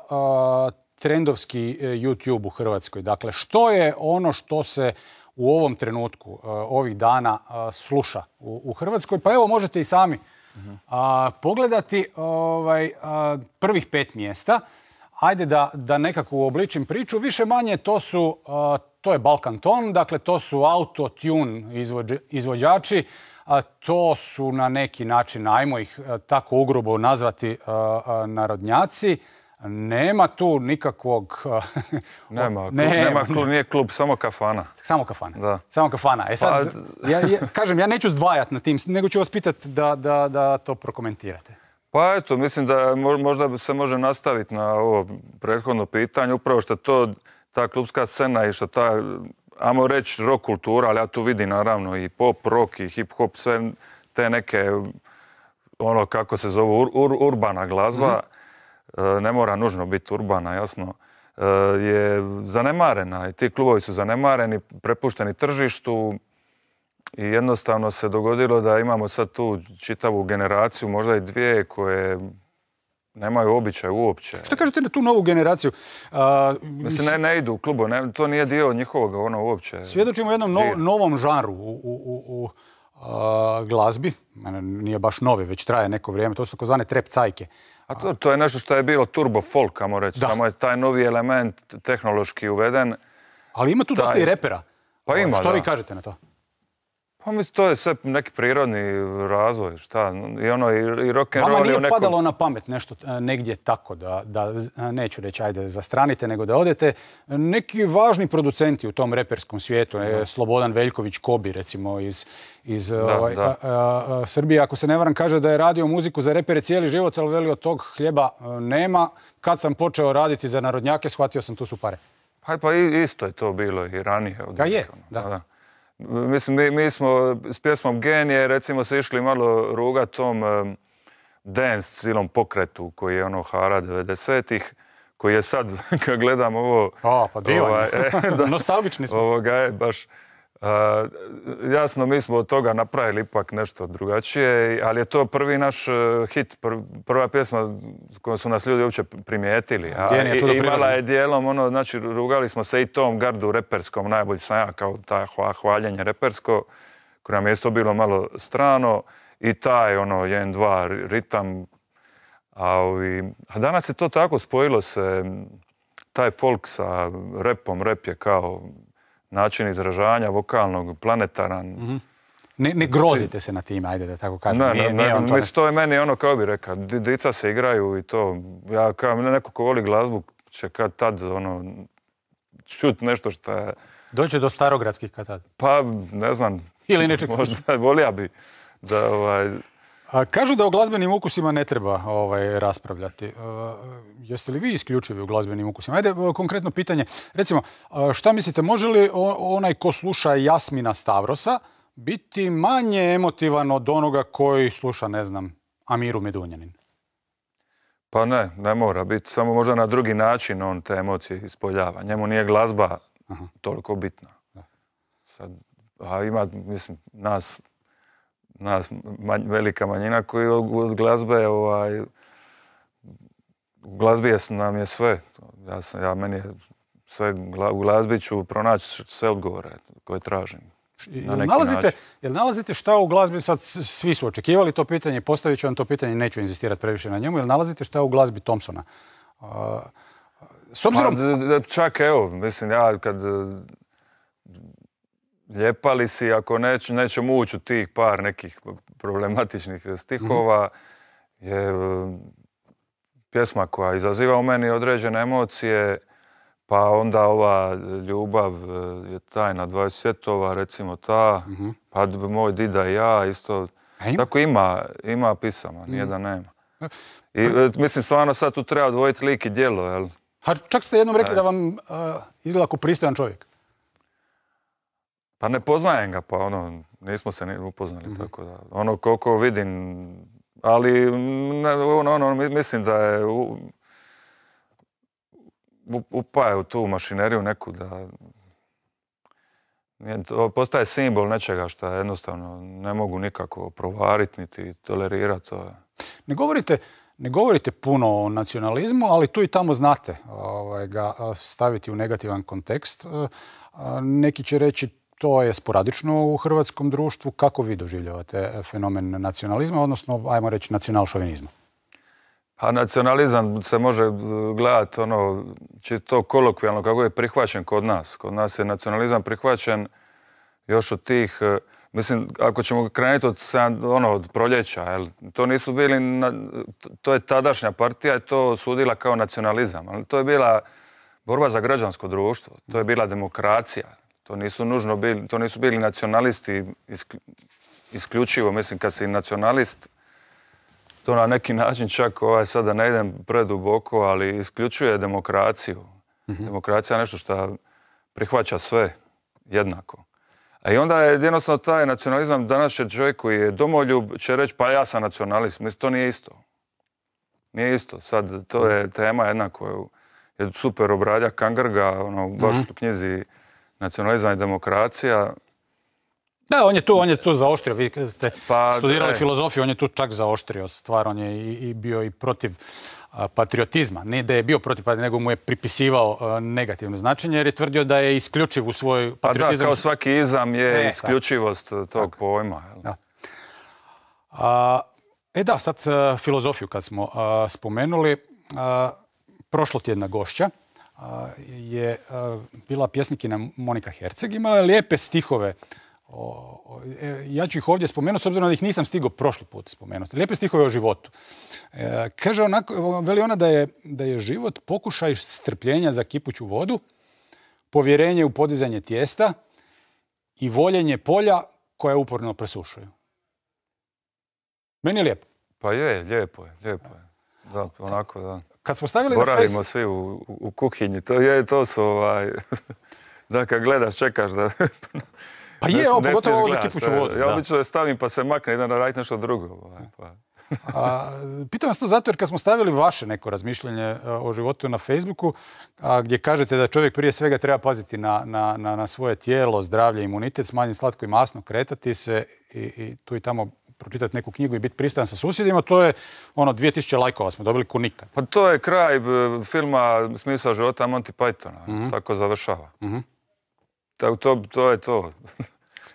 trendovski e, YouTube u Hrvatskoj. Dakle, što je ono što se u ovom trenutku, e, ovih dana, a, sluša u, Hrvatskoj? Pa evo, možete i sami pogledati ovaj, prvih pet mjesta. Ajde da, da nekako uobličim priču. Više manje to su, to je Balkan Ton, dakle to su auto-tune izvođači, a to su na neki način, ajmo ih tako ugrubo nazvati, narodnjaci. Nema tu nikakvog...
Nema, klub,
nema.
klub, nije klub, samo kafana.
Samo kafana.
Da.
Samo kafana. E sad,
Pa-
ja, ja- kažem, ja neću zdvajati na tim, nego ću vas pitati da, da, da to prokomentirate.
Pa eto, mislim da mo- možda se može nastaviti na ovo prethodno pitanje, upravo što to, ta klubska scena i što ta, ajmo reći, rock kultura, ali ja tu vidim naravno i pop, rock i hip hop, sve te neke, ono kako se zove, ur- ur- urbana glazba, e, ne mora nužno biti urbana, jasno, e, je zanemarena i ti klubovi su zanemareni, prepušteni tržištu, i jednostavno se dogodilo da imamo sad tu čitavu generaciju, možda i dvije, koje nemaju običaj uopće.
Što kažete na tu novu generaciju? A,
Mislim, ne, ne idu u klubu, ne, to nije dio njihovog ono uopće.
Svjedočimo jednom no- novom žanru u, u, u, u, a, glazbi. Nije baš novi, već traje neko vrijeme. To su takozvane trep cajke.
A to, to je nešto što je bilo turbo folk, kamo reći.
Da.
Samo je taj novi element tehnološki uveden.
Ali ima tu dosta
Taj-
i repera.
Pa ima,
Što
da.
vi kažete na to?
Pa mislim, to je sve neki prirodni razvoj, šta, i ono, i, i rock and
Vama
roll je
nije
nekom...
padalo na pamet nešto e, negdje tako da, da e, neću reći ajde zastranite, nego da odete. Neki važni producenti u tom reperskom svijetu, e, Slobodan Veljković Kobi recimo iz, iz ovaj, a- a- a, Srbije, ako se ne varam, kaže da je radio muziku za repere cijeli život, ali veli od tog hljeba e, nema. Kad sam počeo raditi za narodnjake, shvatio sam tu su pare.
Pa, pa isto je to bilo i ranije. od
Da je,
ono,
da.
Mislim, mi, mi smo s pjesmom Genije, recimo, se išli malo rugat tom em, dance cilom pokretu koji je ono Hara 90-ih, koji je sad, kad gledam ovo...
A, pa divan je.
e, da,
Nostalgični smo.
Ovoga je baš... jasno, mi smo od toga napravili ipak nešto drugačije, ali je to prvi naš e, hit, pr- prva pjesma koju su nas ljudi uopće primijetili. A imala je dijelom, ono, znači, rugali smo se i tom gardu reperskom, najbolji sam ja, kao ta hva- hvaljenje repersko, koje nam je isto bilo malo strano, i taj, ono, 1-2 ri- ritam, a, ovi, a danas je to tako, spojilo se taj folk sa repom, rep je kao način izražavanja vokalnog, planetaran.
Ne, ne grozite se na time, ajde da tako kažem.
Ne,
Nije-
ne,
nije vam to
to je meni ono kao bi rekao, di- dica se igraju i to, ja kao neko ko voli glazbu će kad tad ono, čut nešto što je,
Doće do starogradskih kad tad.
pa ne znam,
Ili nečeg
možda volija bi da ovaj,
A, kažu da o glazbenim ukusima ne treba ovaj, raspravljati. A, jeste li vi isključivi u glazbenim ukusima? Ajde, konkretno pitanje. Recimo, a, šta mislite, može li onaj ko sluša Jasmina Stavrosa biti manje emotivan od onoga koji sluša, ne znam, Amiru Medunjanin?
Pa ne, ne mora biti, samo možda na drugi način on te emocije ispoljava. Njemu nije glazba toliko bitna. Sad, a ima, mislim, nas, nas manj- velika manjina koji od glazbe, ovaj, u glazbi je, nam je sve. Ja, sam, ja meni je sve, u glazbi ću pronaći sve odgovore koje tražim. Na
Jel nalazite, jel nalazite šta u glazbi, sad svi su očekivali to pitanje, postavit ću vam to pitanje, neću inzistirati previše na njemu, jel nalazite šta u glazbi Thompsona? S
Pa,
obzirom...
čak evo, mislim ja kad ljepali si, ako neć, nećemo ući u tih par nekih problematičnih stihova je pjesma koja izaziva u meni određene emocije, pa onda ova ljubav e, je tajna 20 svjetova, recimo ta, pa d- moj dida i ja isto.
A ima?
Tako ima, ima pisama, nije da nema. I e, mislim, stvarno sad tu treba odvojiti lik i djelo, jel?
Ha, čak ste jednom rekli da vam uh, izgleda kao pristojan čovjek.
Pa ne poznajem ga, pa ono, nismo se ni upoznali, tako da, ono koliko vidim, ali ne, ono, ono, mi- mislim da je u, u- upaje u tu mašineriju neku da to postaje simbol nečega što jednostavno ne mogu nikako provariti niti tolerirati. To.
Ne govorite, ne govorite puno o nacionalizmu, ali tu i tamo znate ovaj, ga staviti u negativan kontekst. E, Neki će reći to je sporadično u hrvatskom društvu. Kako vi doživljavate fenomen nacionalizma, odnosno, ajmo reći, nacionalšovinizma?
Pa nacionalizam se može e, gledati ono, čisto kolokvijalno kako je prihvaćen kod nas. Kod nas je nacionalizam prihvaćen još od tih, e, mislim, ako ćemo krenuti od, ono, od proljeća, jel, to nisu bili, to je tadašnja partija i to sudila kao nacionalizam, ali to je bila borba za građansko društvo, to je bila demokracija, to nisu nužno bili, to nisu bili nacionalisti isk- isključivo, mislim, kad si nacionalist, to na neki način čak ovaj, sada ne idem preduboko, ali isključuje demokraciju. Demokracija je nešto što prihvaća sve jednako. A i onda je jednostavno taj nacionalizam, danas će čovjek koji je domoljub će reći pa ja sam nacionalist. Mislim, to nije isto. Nije isto. Sad, to je tema jedna koju je super obradio Kangrga, ono, baš u knjizi Nacionalizam i demokracija.
Da, on je tu, on je tu zaoštrio. Vi ste
Pa,
studirali
e.
filozofiju, on je tu čak zaoštrio stvar. On je i, i bio i protiv a, patriotizma. Ne da je bio protiv patriotizma, nego mu je pripisivao a, negativno značenje, jer je tvrdio da je isključiv u svoj
Pa da,
patriotizam.
kao svaki izam je
E,
isključivost tog pojma. jel?
Da. A, e da, sad a, filozofiju kad smo a, spomenuli, a, prošlotjedna gošća je bila pjesnikinja Monika Herceg. Imala je lijepe stihove. E, ja ću ih ovdje spomenuti, s obzirom da ih nisam stigao prošli put spomenuti. Lijepe stihove o životu. E, kaže onako, veli ona da je, da je život pokušaj strpljenja za kipuću vodu, povjerenje u podizanje tijesta i voljenje polja koja uporno presušuju. Meni je lijepo.
Pa je, lijepo je, lijepo je. Da, onako, da.
Kad smo stavili na
Boravimo svi u, u, kuhinji, to je, to su ovaj... da kad gledaš, čekaš da...
Pa je, ovo pogotovo ovo za kipuću vodu.
Ja
da.
obično je stavim pa se makne, idem raditi nešto drugo. ovaj, pa.
A, pitam vas to zato jer kad smo stavili vaše neko razmišljanje e, o životu na Facebooku, a, gdje kažete da čovjek prije svega treba paziti na, na, na, na svoje tijelo, zdravlje, imunitet, smanjiti slatko i masno, kretati se i, i tu i tamo pročitati neku knjigu i biti pristojan sa susjedima, to je ono 2000 lajkova smo dobili ko nikad.
Pa to je kraj b, filma Smisao života Monty Pythona.
Mhm.
Tako završava. To, to, to je to.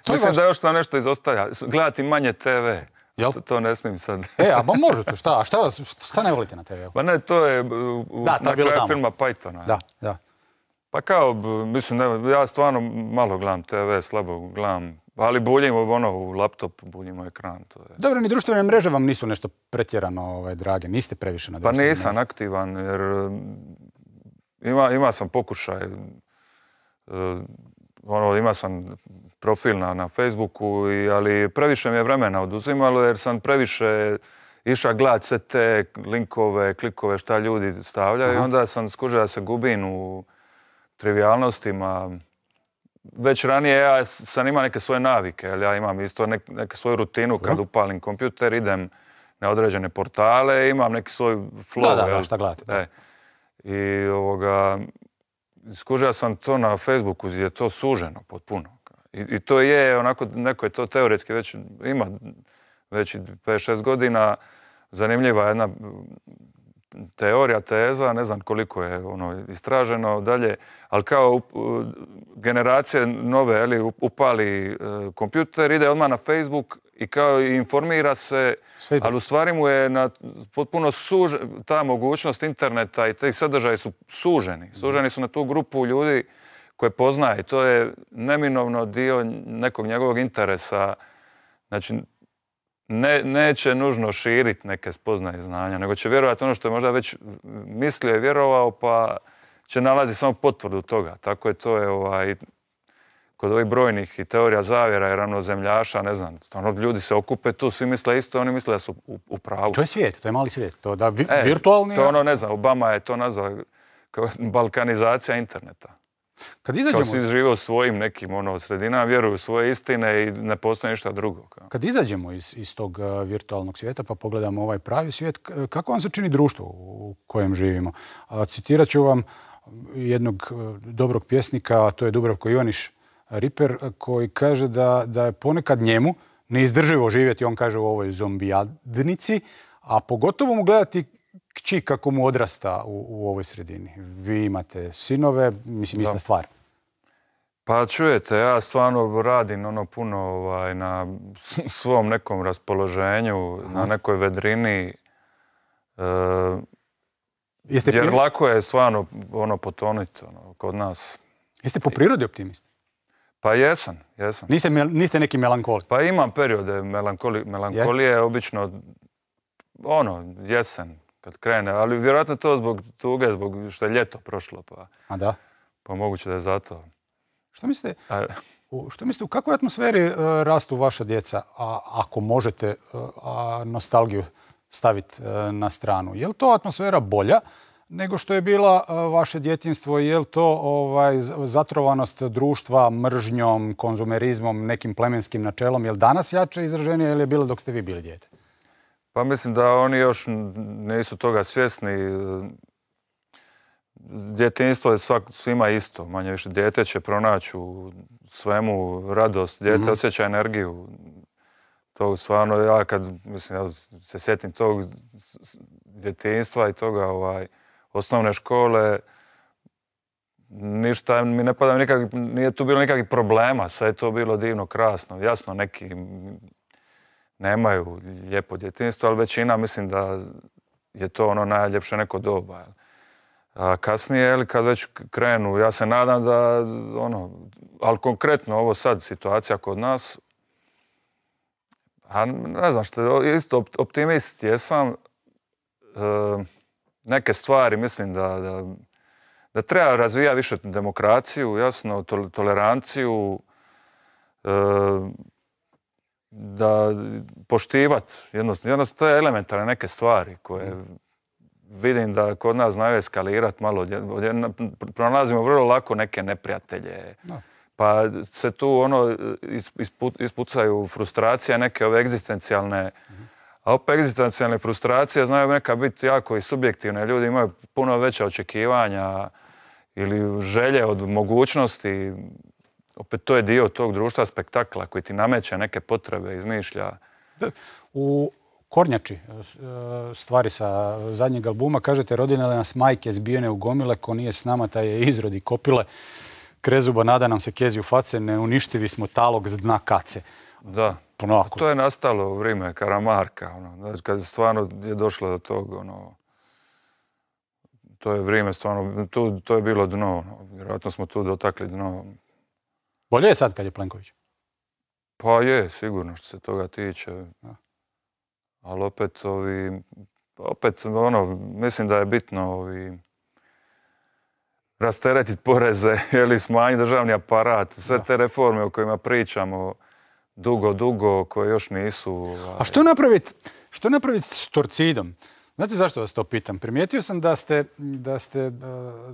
Mislim da još to nešto izostaja. Gledati manje TV.
Jel?
To, to ne smijem sad.
E, a ba možete, šta? A šta, vas, šta ne volite na TV-u?
Pa ne, to je u,
Da, to
na kraju
tamo.
filma Pythona.
Da, da.
Pa kao, mislim, ne, ja stvarno malo gledam TV, slabo gledam, ali buljim ono u laptop, buljim u ekran. To je.
Dobro, ni društvene mreže vam nisu nešto pretjerano ovaj, drage, niste previše na
Pa
društvenim
nisam
mrežama.
aktivan jer um, ima, ima sam pokušaj, uh, ono, ima sam profil na, na Facebooku, i, ali previše mi je vremena oduzimalo jer sam previše išao gledati sve te linkove, klikove šta ljudi stavljaju i onda sam skužio da se gubim u trivialnostima. Već ranije ja sam imao neke svoje navike, jer ja imam isto nek, neke svoju rutinu kad upalim kompjuter, idem na određene portale, imam neki svoj flow.
Da, da, da, šta da.
E. I ovoga, skužio sam to na Facebooku gdje je to suženo potpuno. I, I to je onako, neko je to teoretski već ima već 5-6 godina zanimljiva jedna teorija, teza, ne znam koliko je ono istraženo dalje, ali kao generacije nove, up- upali e, kompjuter, ide odmah na Facebook i kao informira se, ali u stvari mu je na potpuno suž, ta mogućnost interneta i ti sadržaji su suženi. Suženi su na tu grupu ljudi koje poznaje i to je neminovno dio nekog njegovog interesa. Znači, ne, neće nužno širiti neke spoznaje i znanja, nego će vjerovati ono što je možda već mislio i vjerovao, pa će nalaziti samo potvrdu toga. Tako je to je ovaj, kod ovih brojnih i teorija zavjera i ravnozemljaša, ne znam, stvarno ljudi se okupe tu, svi misle isto, oni misle da su u, u pravu.
To je svijet, to je mali svijet. To da vi,
E,
virtualni...
To ono, ne znam, Obama je to nazvao kao balkanizacija interneta.
Kad
Kao
izađemo,
svi žive u svojim nekim ono, sredinama, vjeruju u svoje istine i ne postoji ništa drugo. Kao.
kad izađemo iz, iz tog uh, virtualnog svijeta pa pogledamo ovaj pravi svijet, k- kako vam se čini društvo u kojem živimo? A, citirat ću vam jednog uh, dobrog pjesnika, a to je Dubravko Ivaniš Riper, koji kaže da, da je ponekad njemu neizdrživo živjeti, on kaže u ovoj zombijadnici, a pogotovo mu gledati kći kako mu odrasta u, u ovoj sredini. Vi imate sinove, mislim, ista stvar.
Pa čujete, ja stvarno radim ono puno ovaj, na svom nekom raspoloženju, na nekoj vedrini. E,
Jeste,
jer
pri-
lako je stvarno ono potoniti ono, kod nas.
jeste po prirodi optimist?
Pa jesam, jesam.
Niste, niste neki melankoli?
Pa imam periode melankoli, melankolije, obično ono, jesen kad krene, ali vjerojatno to zbog tuge, zbog što je ljeto prošlo, pa,
A da.
pa moguće da je zato.
Što mislite,
A,
u, što mislite, u kakvoj atmosferi e, rastu vaša djeca, a, ako možete e, a, nostalgiju staviti e, na stranu? Je li to atmosfera bolja nego što je bila e, vaše djetinstvo? Je li to ovaj, zatrovanost društva mržnjom, konzumerizmom, nekim plemenskim načelom? Je li danas jače izraženije ili je bilo dok ste vi bili dijete?
Pa mislim da oni još nisu toga svjesni. Djetinjstvo je svak, svima isto. Manje više dijete će pronaći u svemu radost. Dijete osjeća energiju. To stvarno ja kad mislim, ja se sjetim tog djetinjstva i toga ovaj, osnovne škole, ništa mi ne pada nije tu bilo nikakvih problema, sve je to bilo divno, krasno. Jasno, neki nemaju lijepo djetinjstvo, ali većina mislim da je to ono najljepše neko doba. A kasnije, jel, kad već krenu, ja se nadam da, ono, ali konkretno ovo sad situacija kod nas, a ne znam što, isto op- optimist jesam, e, neke stvari mislim da, da, da treba razvijati više demokraciju, jasno, tol- toleranciju, e, da poštivat jednostavno, jednostavno te elementarne neke stvari koje vidim da kod nas znaju eskalirati malo. Pronalazimo vrlo lako neke neprijatelje. Pa se tu ono ispu- ispucaju frustracije, neke ove egzistencijalne a opet egzistencijalne frustracije znaju neka biti jako i subjektivne. Ljudi imaju puno veća očekivanja ili želje od mogućnosti. Opet to je dio tog društva spektakla koji ti nameće neke potrebe, izmišlja.
U Kornjači, e, e, stvari sa zadnjeg albuma, kažete rodine nas majke zbijene u gomile, ko nije s nama taj je izrodi kopile. Krezuba nada nam se kezi u face, neuništivi smo talog z dna kace.
Da. To je nastalo u vrijeme Karamarka, ono, znači, kad stvarno je došlo do tog, ono, to je vrijeme stvarno, tu, to je bilo dno, ono, vjerojatno smo tu dotakli dno.
Bolje je sad kad je Plenković.
Pa je, sigurno što se toga tiče. Ali opet, ovi, opet, ono, mislim da je bitno, ovi, rasteretiti poreze ili smanjiti državni aparat, sve te reforme o kojima pričamo dugo, dugo, koje još nisu... ovaj,
A što napraviti što napraviti s torcidom? Znate zašto vas to pitam? Primijetio sam da ste, da ste e,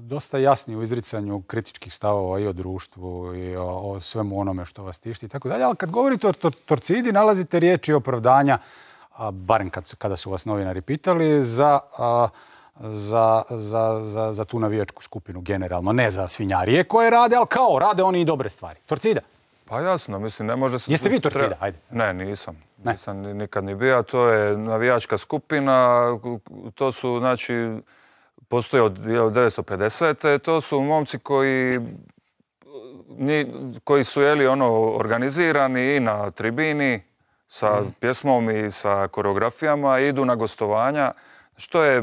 dosta jasni u izricanju kritičkih stavova i o društvu i o, svemu onome što vas tišti i tako dalje, ali kad govorite o tor- torcidi nalazite riječi opravdanja, a, barem kad, kada su vas novinari pitali, za, za, za, za, za tu navijačku skupinu generalno, ne za svinjarije koje rade, ali kao rade oni i dobre stvari. Torcida.
Pa jasno, mislim, ne može se...
Jeste vi Torcida? Ajde.
Ne, nisam.
Ne.
Nisam ni- nikad ni bio. To je navijačka skupina, to su, znači, postoje od 1950. To su momci koji koji su jeli ono organizirani i na tribini sa pjesmom i sa koreografijama i idu na gostovanja. Što je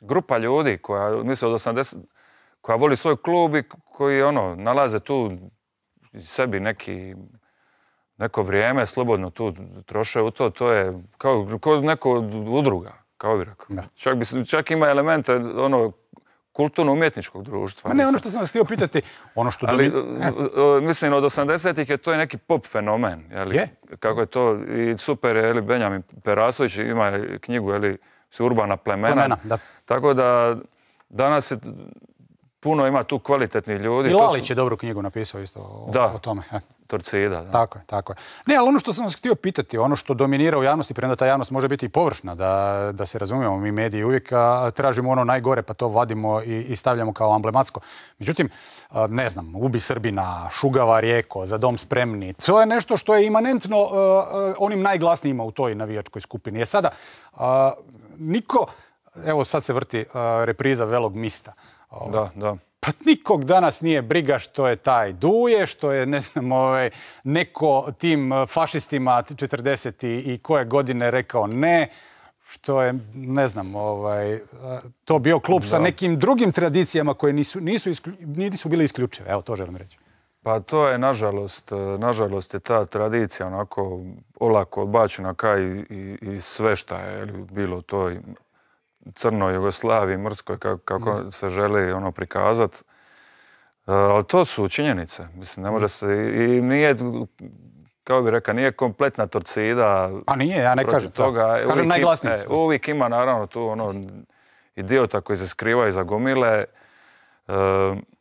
grupa ljudi koja, mislim, od 80, koja voli svoj klub i koji ono, nalaze tu sebi neki neko vrijeme slobodno tu troše u to, to je kao, kao neko udruga, kao bi rekao. Čak, bi, čak ima elemente ono kulturno-umjetničkog društva.
Ma ne, ono što sam vas htio pitati, ono što...
Ali,
domi-
e, e, mislim, od 80-ih je to neki pop fenomen. Jeli?
Je.
Kako je to, i super je, jeli, Benjamin Perasović ima knjigu, jeli, urbana plemena.
Plemena, da.
Tako da, danas je, puno ima tu kvalitetnih ljudi.
I
su-
Lalić je dobru knjigu napisao isto o,
Da.
o tome. e.
Torcida, da.
Tako je, tako je. Ne, ali ono što sam vas htio pitati, ono što dominira u javnosti, premda ta javnost može biti i površna, da, da se razumijemo, mi mediji uvijek a, tražimo ono najgore, pa to vadimo i, i stavljamo kao emblematsko. Međutim, a, ne znam, ubi Srbina, šugava Rijeko, za dom spremni, to je nešto što je imanentno a, onim najglasnijima u toj navijačkoj skupini. Je sada, niko, evo sad se vrti repriza Velog mista.
Da, da.
Pa nikog danas nije briga što je taj Duje, što je, ne znam, ovaj, neko tim eh, fašistima 40 i, i koje godine rekao ne, što je, ne znam, ovaj, eh, to bio klub sa
Da.
nekim drugim tradicijama koje nisu, nisu, isklju- nisu bile isključive. Evo, to želim reći.
Pa to je, nažalost, e, nažalost je ta tradicija onako olako odbačena kaj i, i, i sve šta je bilo u toj crnoj Jugoslaviji, mrskoj, kako, kako se želi ono prikazat. E, ali to su činjenice. Mislim, ne može se, i, i nije, kao bi rekao, nije kompletna torcida.
Pa nije, ja ne kažem to.
toga.
Kažem
Uvijek ima-
najglasnije
e, uvijek ima naravno tu ono idiota koji se skriva iza gomile. E, I-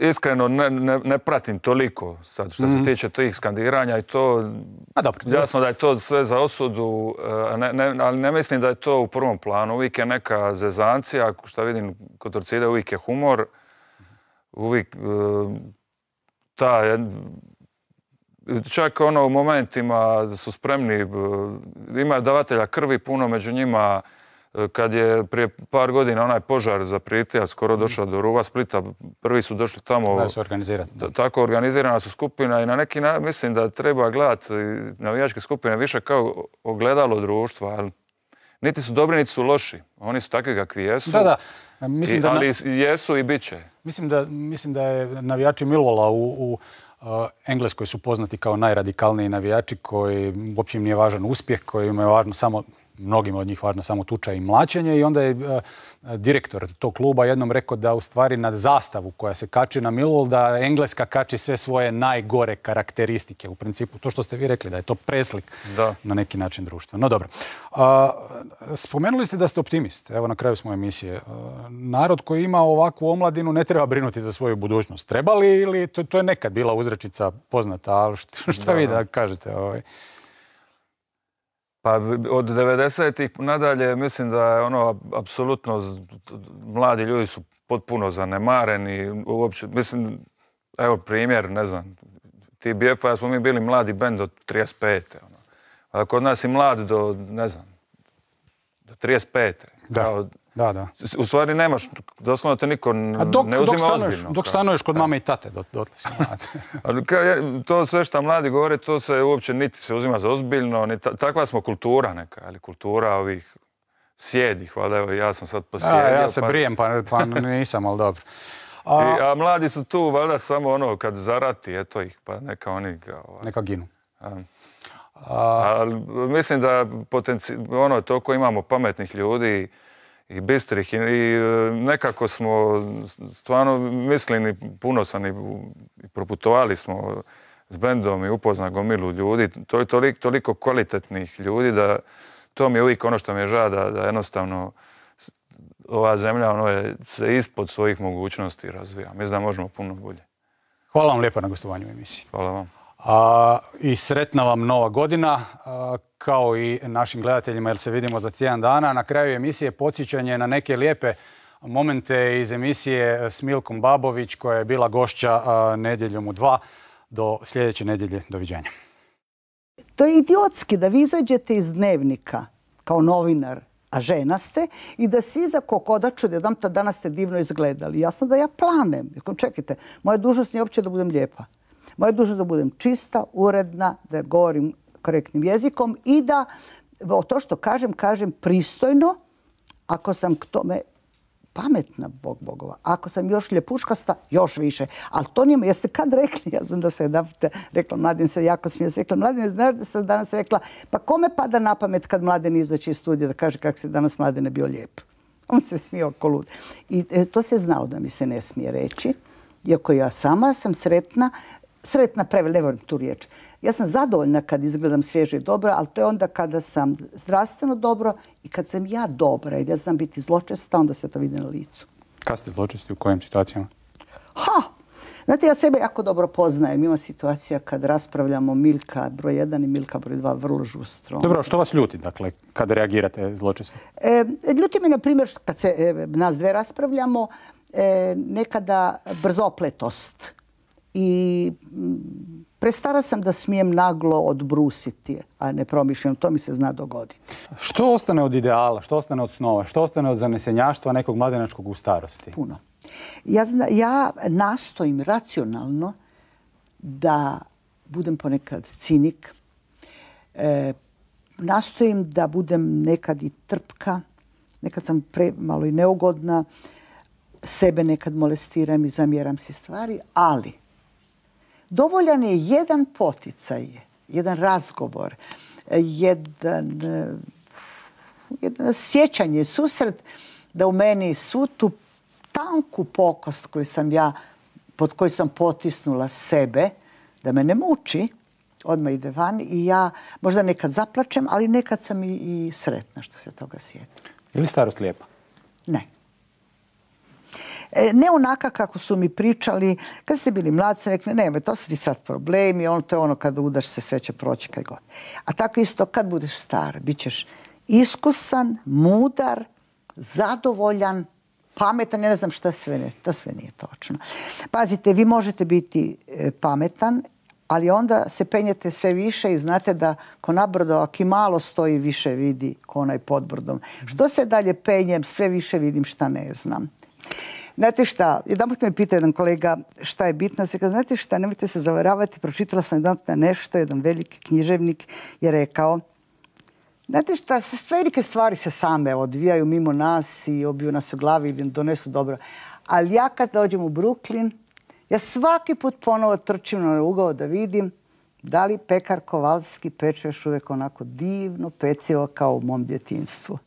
Iskreno ne, ne, ne pratim toliko sad što se tiče tih skandiranja i to
Mhm. A dobro.
jasno da je to sve za osudu, ne, ne- ali ne mislim da je to u prvom planu. Uvijek je neka zezancija, što vidim kod Torcide uvijek je humor, uvijek e, ta čak ono u momentima su spremni, e, ima davatelja krvi puno među njima, e, kad je prije par godina onaj požar za Pritija skoro došao do ruva Splita, prvi su došli tamo.
Da se organizirati.
Ta- Tako organizirana su skupina i na neki način mislim da treba gledati navijačke skupine više kao ogledalo društva. ali Niti su dobri, niti su loši. Oni su takvi kakvi jesu.
Da, da. Mislim
I-
da na-
ali jesu i bit će.
Mislim da, mislim da je navijači Milvola u, u uh, Engleskoj su poznati kao najradikalniji navijači koji uopće im nije važan uspjeh, kojima je važno samo mnogima od njih važno samo tuča i mlaćenje i onda je uh, direktor tog kluba jednom rekao da u stvari na zastavu koja se kači na Millwall da Engleska kači sve svoje najgore karakteristike. U principu to što ste vi rekli da je to preslik
Da.
na neki način društva. No dobro. Spomenuli ste da ste optimist. Evo na kraju smo emisije. Narod koji ima ovakvu omladinu ne treba brinuti za svoju budućnost. Treba li ili to, to je nekad bila uzrečica poznata, ali šta vi da kažete? Ovaj?
Pa od 90-ih nadalje mislim da je ono apsolutno mladi ljudi su potpuno zanemareni. Uopće, mislim, evo primjer, ne znam, TBF-a smo mi bili mladi bend do 35. Ono. A kod nas je mlad do, ne znam, do 35.
Da.
Kao,
Da, da.
u stvari nemaš, doslovno te niko
A dok,
ne
dok,
uzima
stanuješ,
ozbiljno.
dok stanuješ kod mame i tate, dot, dotle si
to sve što mladi govore, to se uopće niti se uzima za ozbiljno, ni ta- takva smo kultura neka, ali kultura ovih sjedih, valjda evo ja sam sad
A,
posjedio.
ja se
pa-
brijem, pa, pa nisam, ali dobro. A,
I- A, mladi su tu valjda samo ono kad zarati, eto ih, pa neka oni ga... ovaj,
neka ginu.
Ali mislim da potenci... ono, toliko imamo pametnih ljudi i bistrih i, i, e, nekako smo stvarno mislili, puno sam i, i proputovali smo s bendom i upozna gomilu ljudi, to je toliko, toliko kvalitetnih ljudi da to mi je uvijek ono što mi je žao da, da jednostavno ova zemlja ono je, se ispod svojih mogućnosti razvija. Mislim da možemo puno bolje.
Hvala vam lijepa na gostovanju u emisiji.
Hvala vam.
A, I sretna vam nova godina, kao i našim gledateljima, jer se vidimo za tjedan dana. Na kraju emisije podsjećanje na neke lijepe momente iz emisije s Milkom Babović, koja je bila gošća nedjeljom u dva. Do sljedeće nedjelje. Doviđenja.
To je idiotski da vi izađete iz dnevnika kao novinar, a žena ste, i da svi za kokodaču da jedan danas ste divno izgledali. Jasno da ja planem. Čekajte, moja dužnost nije uopće da budem lijepa. Moja dužnost da budem čista, uredna, da govorim korektnim jezikom i da o to što kažem, kažem pristojno, ako sam k tome pametna, bog bogova. Ako sam još ljepuškasta, još više. Ali to nije, jeste kad rekli, ja znam da se jedan rekla, Mladen se jako smije, se rekla, Mladen, znaš da sam danas rekla, pa kome pada na pamet kad Mladen izaći iz studija da kaže kako se danas Mladene bio lijep. On se smije oko lud. I e, to se znalo da mi se ne smije reći. Iako ja sama sam sretna, sretna prevel, ne volim tu riječ. Ja sam zadovoljna kad izgledam svježe i dobro, ali to je onda kada sam zdravstveno dobro i kad sam ja dobra i ja znam biti zločesta, onda se to vidi na licu.
Kad ste zločesti, u kojim situacijama?
Ha! Znate, ja sebe jako dobro poznajem. Ima situacija kad raspravljamo Milka broj 1 i Milka broj 2 vrlo žustro.
Dobro, što vas ljuti, dakle, kada reagirate zločesto?
E, ljuti me, na primjer, kad se e, nas dve raspravljamo, e, nekada brzopletost. I Prestara sam da smijem naglo odbrusiti, a ne promišljam. To mi se zna dogoditi.
Što ostane od ideala, što ostane od snova, što ostane od zanesenjaštva nekog mladenačkog u starosti?
Puno. Ja, ja nastojim racionalno da budem ponekad cinik. E, nastojim da budem nekad i trpka. Nekad sam pre, malo i neugodna. Sebe nekad molestiram i zamjeram si stvari. Ali Dovoljan je jedan poticaj, jedan razgovor, jedan, jedan sjećanje, susret da u meni svu tu tanku pokost koju sam ja, pod koju sam potisnula sebe, da me ne muči, odmah ide van i ja možda nekad zaplačem, ali nekad sam i, i sretna što se toga sjeti.
Je li starost lijepa?
Ne. E, ne onaka kako su mi pričali, kad ste bili mladi, su rekli, ne, to su ti sad problemi, ono, to je ono kada udaš se, sve će proći kaj god. A tako isto, kad budeš star, bit ćeš iskusan, mudar, zadovoljan, pametan, ja ne znam šta sve ne, to sve nije točno. Pazite, vi možete biti e, pametan, ali onda se penjete sve više i znate da ko nabrdo, i malo stoji, više vidi ko onaj pod brdom. Što se dalje penjem, sve više vidim šta ne znam. Znate šta, jedan me pitao jedan kolega šta je bitno. Se znate šta, nemojte se zavaravati, pročitala sam jedan na nešto, jedan veliki književnik je rekao, Znate šta, sve velike stvari se same odvijaju mimo nas i obiju nas u glavi ili donesu dobro. Ali ja kad dođem u Brooklyn, ja svaki put ponovo trčim na ugao da vidim da li pekar Kovalski peče još uvijek onako divno pecivo kao u mom djetinstvu.